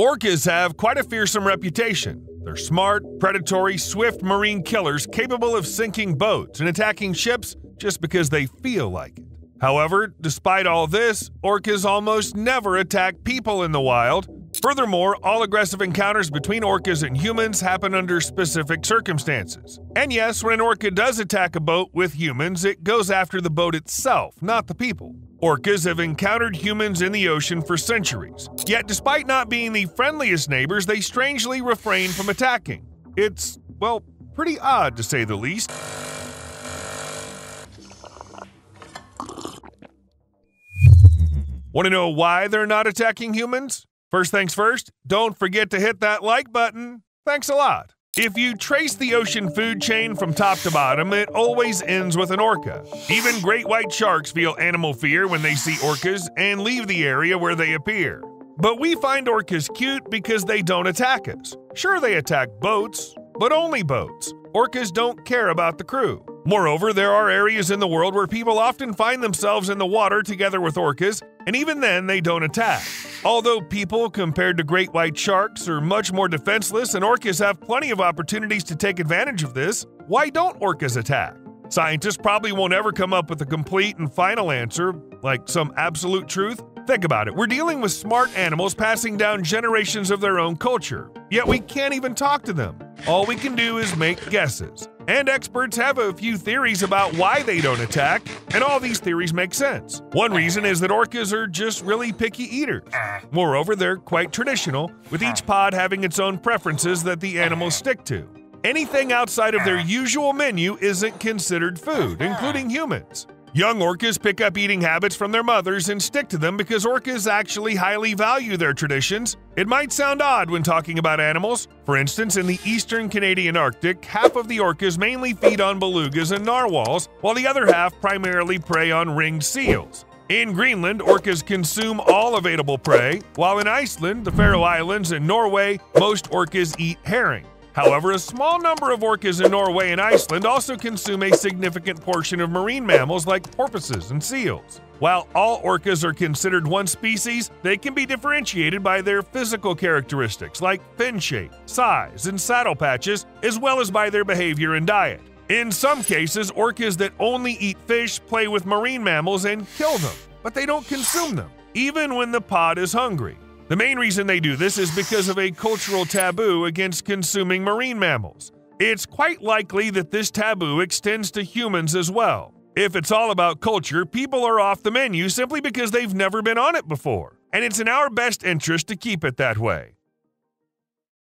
Orcas have quite a fearsome reputation. They're smart, predatory, swift marine killers capable of sinking boats and attacking ships just because they feel like it. However, despite all this, orcas almost never attack people in the wild. Furthermore, all aggressive encounters between orcas and humans happen under specific circumstances. And yes, when an orca does attack a boat with humans, it goes after the boat itself, not the people. Orcas have encountered humans in the ocean for centuries. Yet, despite not being the friendliest neighbors, they strangely refrain from attacking. It's, well, pretty odd to say the least. Want to know why they're not attacking humans? First things first, don't forget to hit that like button. Thanks a lot. If you trace the ocean food chain from top to bottom, it always ends with an orca. Even great white sharks feel animal fear when they see orcas and leave the area where they appear. But we find orcas cute because they don't attack us. Sure, they attack boats, but only boats. Orcas don't care about the crew. Moreover, there are areas in the world where people often find themselves in the water together with orcas, and even then they don't attack. Although people, compared to great white sharks, are much more defenseless and orcas have plenty of opportunities to take advantage of this, why don't orcas attack? Scientists probably won't ever come up with a complete and final answer, like some absolute truth. Think about it. We're dealing with smart animals passing down generations of their own culture, yet we can't even talk to them. All we can do is make guesses. And experts have a few theories about why they don't attack, and all these theories make sense. One reason is that orcas are just really picky eaters. Moreover, they're quite traditional, with each pod having its own preferences that the animals stick to. Anything outside of their usual menu isn't considered food, including humans. Young orcas pick up eating habits from their mothers and stick to them because orcas actually highly value their traditions. It might sound odd when talking about animals. For instance, in the eastern Canadian Arctic, half of the orcas mainly feed on belugas and narwhals, while the other half primarily prey on ringed seals. In Greenland, orcas consume all available prey, while in Iceland, the Faroe Islands, and Norway, most orcas eat herring. However, a small number of orcas in Norway and Iceland also consume a significant portion of marine mammals like porpoises and seals. While all orcas are considered one species, they can be differentiated by their physical characteristics like fin shape, size, and saddle patches, as well as by their behavior and diet. In some cases, orcas that only eat fish play with marine mammals and kill them, but they don't consume them, even when the pod is hungry. The main reason they do this is because of a cultural taboo against consuming marine mammals. It's quite likely that this taboo extends to humans as well. If it's all about culture, people are off the menu simply because they've never been on it before, and it's in our best interest to keep it that way.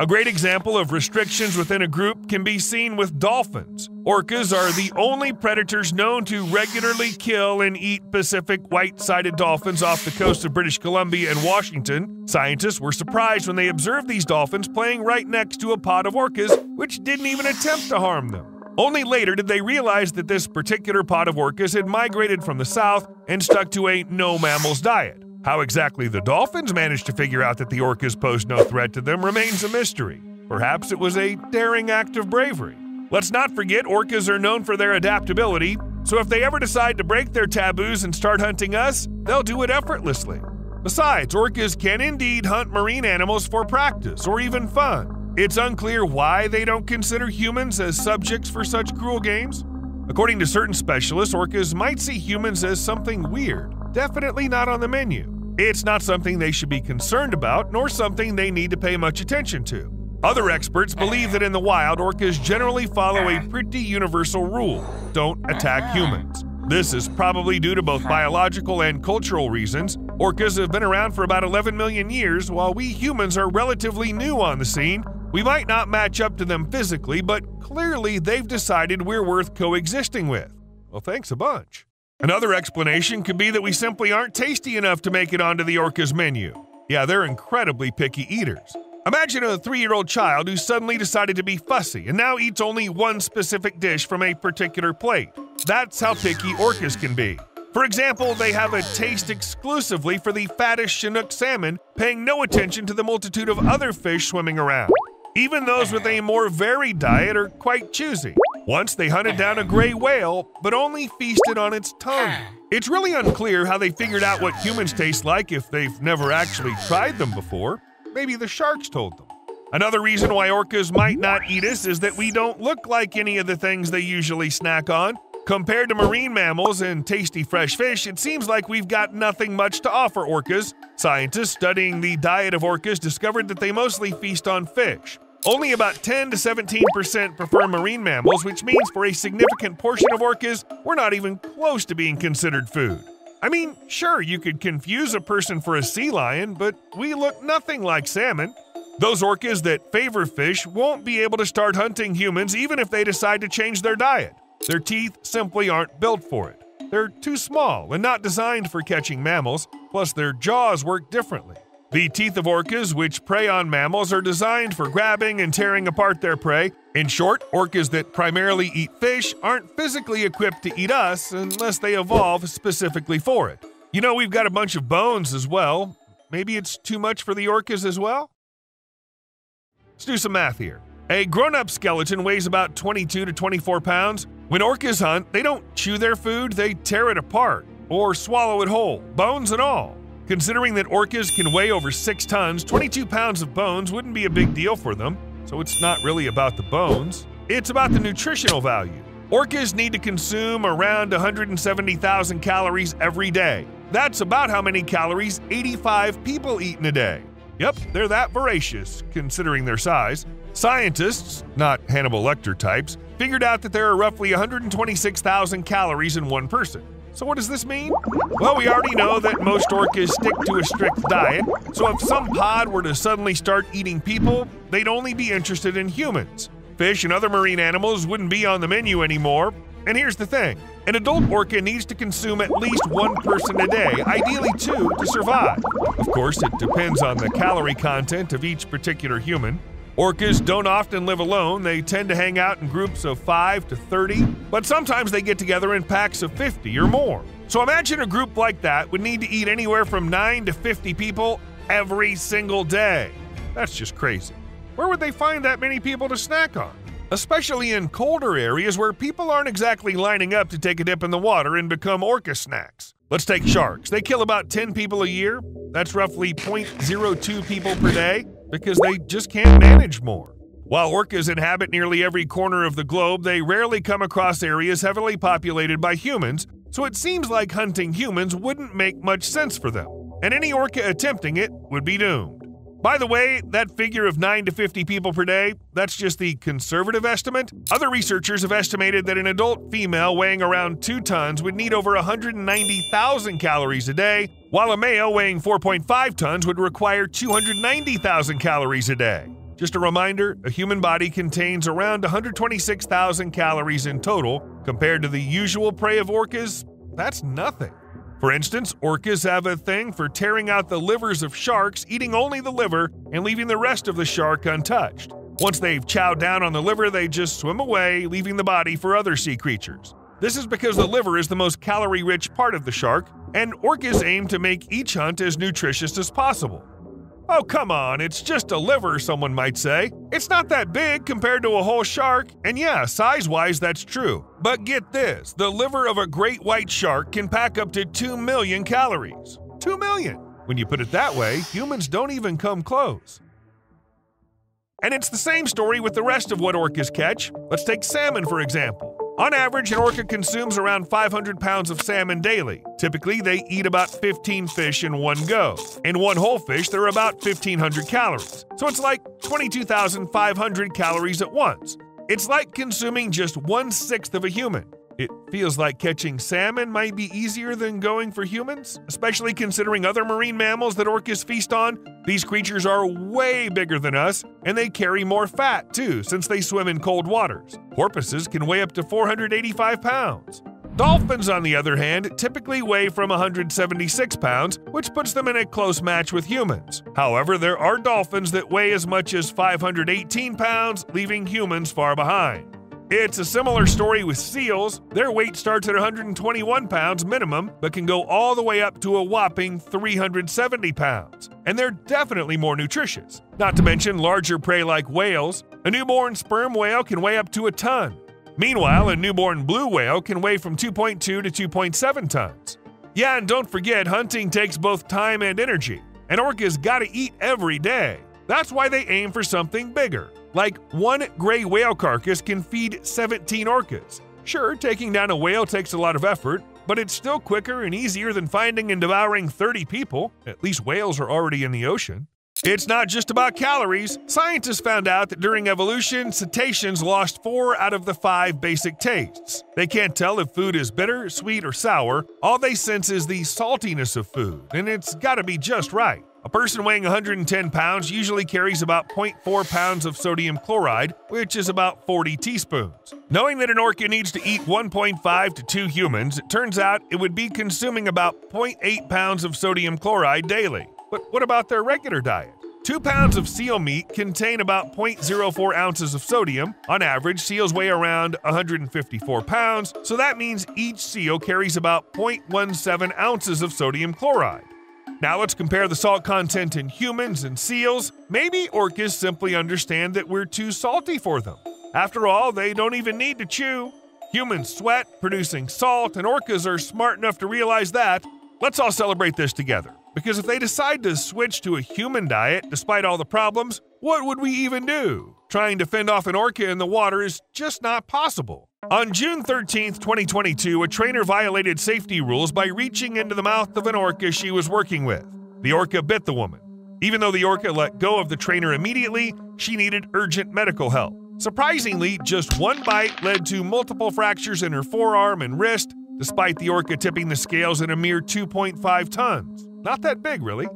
A great example of restrictions within a group can be seen with dolphins. Orcas are the only predators known to regularly kill and eat Pacific white sided dolphins off the coast of British Columbia and Washington. Scientists were surprised when they observed these dolphins playing right next to a pod of orcas, which didn't even attempt to harm them. Only later did they realize that this particular pod of orcas had migrated from the south and stuck to a no mammals diet. How exactly the dolphins managed to figure out that the orcas posed no threat to them remains a mystery. Perhaps it was a daring act of bravery. Let's not forget orcas are known for their adaptability, so if they ever decide to break their taboos and start hunting us, they'll do it effortlessly. Besides, orcas can indeed hunt marine animals for practice or even fun. It's unclear why they don't consider humans as subjects for such cruel games. According to certain specialists, orcas might see humans as something weird definitely not on the menu. It's not something they should be concerned about, nor something they need to pay much attention to. Other experts believe that in the wild, orcas generally follow a pretty universal rule don't attack uh-huh. humans. This is probably due to both biological and cultural reasons. Orcas have been around for about 11 million years, while we humans are relatively new on the scene. We might not match up to them physically, but clearly they've decided we're worth coexisting with. Well, thanks a bunch. Another explanation could be that we simply aren't tasty enough to make it onto the orca's menu. Yeah, they're incredibly picky eaters. Imagine a three year old child who suddenly decided to be fussy and now eats only one specific dish from a particular plate. That's how picky orcas can be. For example, they have a taste exclusively for the fattest Chinook salmon, paying no attention to the multitude of other fish swimming around. Even those with a more varied diet are quite choosy. Once they hunted down a gray whale, but only feasted on its tongue. It's really unclear how they figured out what humans taste like if they've never actually tried them before. maybe the sharks told them. Another reason why orcas might not eat us is that we don't look like any of the things they usually snack on. Compared to marine mammals and tasty fresh fish, it seems like we've got nothing much to offer orcas. Scientists studying the diet of orcas discovered that they mostly feast on fish. Only about 10 to 17% prefer marine mammals, which means for a significant portion of orcas, we're not even close to being considered food. I mean, sure, you could confuse a person for a sea lion, but we look nothing like salmon. Those orcas that favor fish won't be able to start hunting humans even if they decide to change their diet. Their teeth simply aren't built for it. They're too small and not designed for catching mammals, plus, their jaws work differently. The teeth of orcas, which prey on mammals, are designed for grabbing and tearing apart their prey. In short, orcas that primarily eat fish aren't physically equipped to eat us unless they evolve specifically for it. You know, we've got a bunch of bones as well. Maybe it's too much for the orcas as well? Let's do some math here. A grown up skeleton weighs about 22 to 24 pounds. When orcas hunt, they don't chew their food, they tear it apart or swallow it whole, bones and all. Considering that orcas can weigh over 6 tons, 22 pounds of bones wouldn't be a big deal for them, so it's not really about the bones. It's about the nutritional value. Orcas need to consume around 170,000 calories every day. That's about how many calories 85 people eat in a day. Yep, they're that voracious, considering their size. Scientists, not Hannibal Lecter types, figured out that there are roughly 126,000 calories in one person. So, what does this mean? Well, we already know that most orcas stick to a strict diet, so if some pod were to suddenly start eating people, they'd only be interested in humans. Fish and other marine animals wouldn't be on the menu anymore. And here's the thing an adult orca needs to consume at least one person a day, ideally two, to survive. Of course, it depends on the calorie content of each particular human. Orcas don't often live alone, they tend to hang out in groups of 5 to 30, but sometimes they get together in packs of 50 or more. So imagine a group like that would need to eat anywhere from 9 to 50 people every single day. That's just crazy. Where would they find that many people to snack on? Especially in colder areas where people aren't exactly lining up to take a dip in the water and become orca snacks. Let's take sharks. They kill about 10 people a year. That's roughly 0.02 people per day because they just can't manage more. While orcas inhabit nearly every corner of the globe, they rarely come across areas heavily populated by humans, so it seems like hunting humans wouldn't make much sense for them, and any orca attempting it would be doomed. By the way, that figure of 9 to 50 people per day, that's just the conservative estimate. Other researchers have estimated that an adult female weighing around 2 tons would need over 190,000 calories a day, while a male weighing 4.5 tons would require 290,000 calories a day. Just a reminder, a human body contains around 126,000 calories in total. Compared to the usual prey of orcas, that's nothing. For instance, orcas have a thing for tearing out the livers of sharks, eating only the liver, and leaving the rest of the shark untouched. Once they've chowed down on the liver, they just swim away, leaving the body for other sea creatures. This is because the liver is the most calorie rich part of the shark, and orcas aim to make each hunt as nutritious as possible. Oh, come on, it's just a liver, someone might say. It's not that big compared to a whole shark, and yeah, size wise, that's true. But get this the liver of a great white shark can pack up to 2 million calories. 2 million! When you put it that way, humans don't even come close. And it's the same story with the rest of what orcas catch. Let's take salmon, for example. On average, an orca consumes around 500 pounds of salmon daily. Typically, they eat about 15 fish in one go. In one whole fish, there are about 1,500 calories. So it's like 22,500 calories at once. It's like consuming just one sixth of a human. It feels like catching salmon might be easier than going for humans, especially considering other marine mammals that orcas feast on. These creatures are way bigger than us, and they carry more fat too, since they swim in cold waters. Porpoises can weigh up to 485 pounds. Dolphins, on the other hand, typically weigh from 176 pounds, which puts them in a close match with humans. However, there are dolphins that weigh as much as 518 pounds, leaving humans far behind. It's a similar story with seals. Their weight starts at 121 pounds minimum, but can go all the way up to a whopping 370 pounds. And they're definitely more nutritious. Not to mention larger prey like whales. A newborn sperm whale can weigh up to a ton. Meanwhile, a newborn blue whale can weigh from 2.2 to 2.7 tons. Yeah, and don't forget, hunting takes both time and energy. and orcas gotta eat every day. That's why they aim for something bigger. Like one gray whale carcass can feed 17 orcas. Sure, taking down a whale takes a lot of effort, but it's still quicker and easier than finding and devouring 30 people. At least whales are already in the ocean. It's not just about calories. Scientists found out that during evolution, cetaceans lost four out of the five basic tastes. They can't tell if food is bitter, sweet, or sour. All they sense is the saltiness of food, and it's gotta be just right. A person weighing 110 pounds usually carries about 0.4 pounds of sodium chloride, which is about 40 teaspoons. Knowing that an orca needs to eat 1.5 to 2 humans, it turns out it would be consuming about 0.8 pounds of sodium chloride daily. But what about their regular diet? Two pounds of seal meat contain about 0.04 ounces of sodium. On average, seals weigh around 154 pounds, so that means each seal carries about 0.17 ounces of sodium chloride. Now let's compare the salt content in humans and seals. Maybe orcas simply understand that we're too salty for them. After all, they don't even need to chew. Humans sweat, producing salt, and orcas are smart enough to realize that. Let's all celebrate this together. Because if they decide to switch to a human diet despite all the problems, what would we even do? Trying to fend off an orca in the water is just not possible. On June 13, 2022, a trainer violated safety rules by reaching into the mouth of an orca she was working with. The orca bit the woman. Even though the orca let go of the trainer immediately, she needed urgent medical help. Surprisingly, just one bite led to multiple fractures in her forearm and wrist, despite the orca tipping the scales at a mere 2.5 tons. Not that big, really.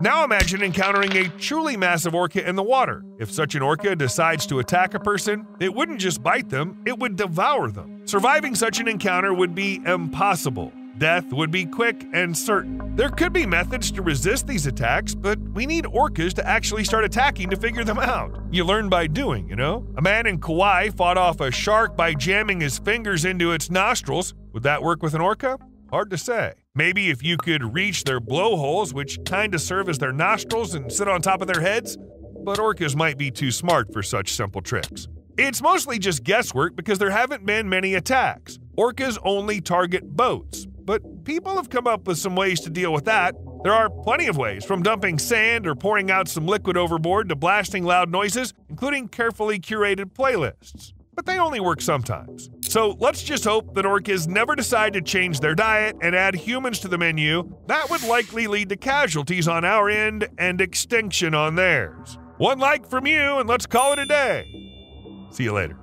Now imagine encountering a truly massive orca in the water. If such an orca decides to attack a person, it wouldn't just bite them, it would devour them. Surviving such an encounter would be impossible. Death would be quick and certain. There could be methods to resist these attacks, but we need orcas to actually start attacking to figure them out. You learn by doing, you know? A man in Kauai fought off a shark by jamming his fingers into its nostrils. Would that work with an orca? Hard to say. Maybe if you could reach their blowholes, which kind of serve as their nostrils and sit on top of their heads, but orcas might be too smart for such simple tricks. It's mostly just guesswork because there haven't been many attacks. Orcas only target boats, but people have come up with some ways to deal with that. There are plenty of ways, from dumping sand or pouring out some liquid overboard to blasting loud noises, including carefully curated playlists but they only work sometimes. So let's just hope that orcas never decide to change their diet and add humans to the menu. That would likely lead to casualties on our end and extinction on theirs. One like from you, and let's call it a day. See you later.